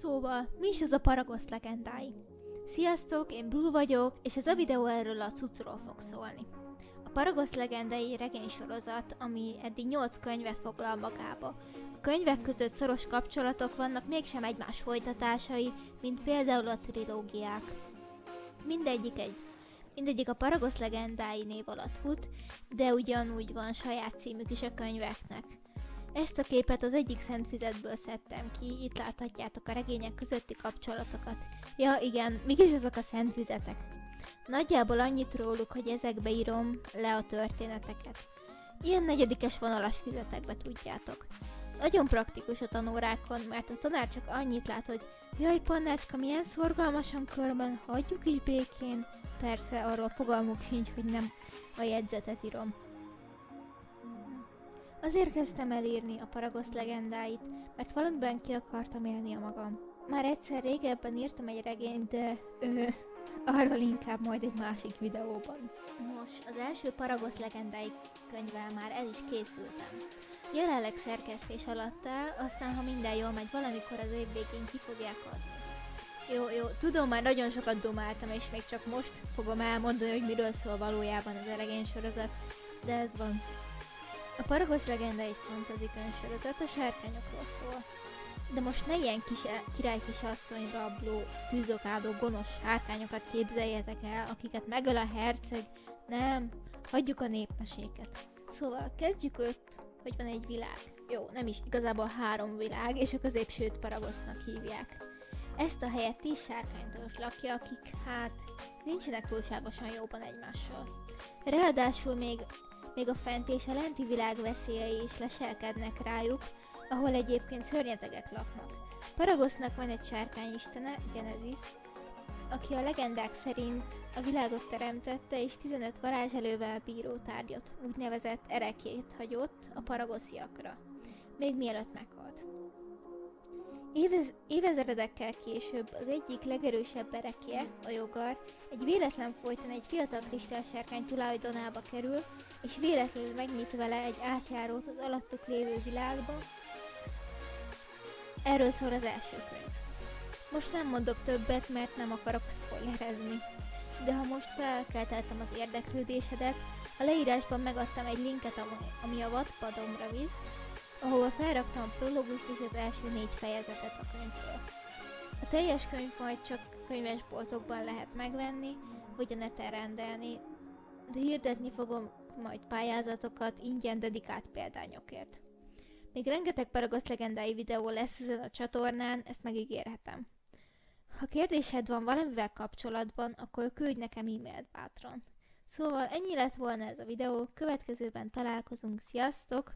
Szóval, mi is az a Paragosz legendái? Sziasztok, én Blue vagyok, és ez a videó erről a cuccról fog szólni. A Paragosz legendái regénysorozat, ami eddig 8 könyvet foglal magába. A könyvek között szoros kapcsolatok vannak, mégsem egymás folytatásai, mint például a trilógiák. Mindegyik egy Mindegyik a Paragosz legendái név alatt fut, de ugyanúgy van saját címük is a könyveknek. Ezt a képet az egyik szent szedtem ki, itt láthatjátok a regények közötti kapcsolatokat. Ja igen, mik is azok a szent? Nagyjából annyit róluk, hogy ezekbe írom le a történeteket. Ilyen negyedikes vonalas füzetekbe tudjátok. Nagyon praktikus a tanórákon, mert a tanár csak annyit lát, hogy jaj, pannácska, milyen szorgalmasan körben, hagyjuk is békén. Persze, arról fogalmuk sincs, hogy nem a jegyzetet írom. Azért kezdtem el írni a Paragosz legendáit, mert valamiben ki akartam élni a magam. Már egyszer régebben írtam egy regényt, de ö, arról inkább majd egy másik videóban. Most az első Paragosz legendái könyvvel már el is készültem. Jelenleg szerkesztés alatt áll, aztán ha minden jól megy, valamikor az év végén ki fogják adni. Jó, jó, tudom, már nagyon sokat domáltam, és még csak most fogom elmondani, hogy miről szól valójában az elegény sorozat, de ez van. A Paragosz legenda egy fantasy sorozat, a sárkányokról szól. De most ne ilyen kis király kis asszony rabló, tűzokádó, gonosz sárkányokat képzeljetek el, akiket megöl a herceg. Nem, hagyjuk a népmeséket. Szóval kezdjük ott, hogy van egy világ. Jó, nem is, igazából három világ, és a középsőt Paragosznak hívják. Ezt a helyet tíz sárkánytós lakja, akik hát nincsenek túlságosan jóban egymással. Ráadásul még még a fent és a lenti világ veszélyei is leselkednek rájuk, ahol egyébként szörnyetegek laknak. Paragosznak van egy sárkány istene, Genesis, aki a legendák szerint a világot teremtette és 15 varázselővel bíró tárgyat, úgynevezett erekét hagyott a paragosziakra, még mielőtt meghalt. Évez, évezredekkel később az egyik legerősebb erekje, a jogar, egy véletlen folyton egy fiatal kristálsárkány tulajdonába kerül, és véletlenül megnyit vele egy átjárót az alattuk lévő világba. Erről szól az első könyv. Most nem mondok többet, mert nem akarok spoilerezni. De ha most felkelteltem az érdeklődésedet, a leírásban megadtam egy linket, ami a Wattpadomra visz, ahol felraktam prológust és az első négy fejezetet a könyvből. A teljes könyv majd csak könyvesboltokban lehet megvenni, vagy a neten rendelni, de hirdetni fogom majd pályázatokat ingyen dedikált példányokért. Még rengeteg Paragosz legendái videó lesz ezen a csatornán, ezt megígérhetem. Ha kérdésed van valamivel kapcsolatban, akkor küldj nekem e-mailt bátran. Szóval ennyi lett volna ez a videó, következőben találkozunk, sziasztok!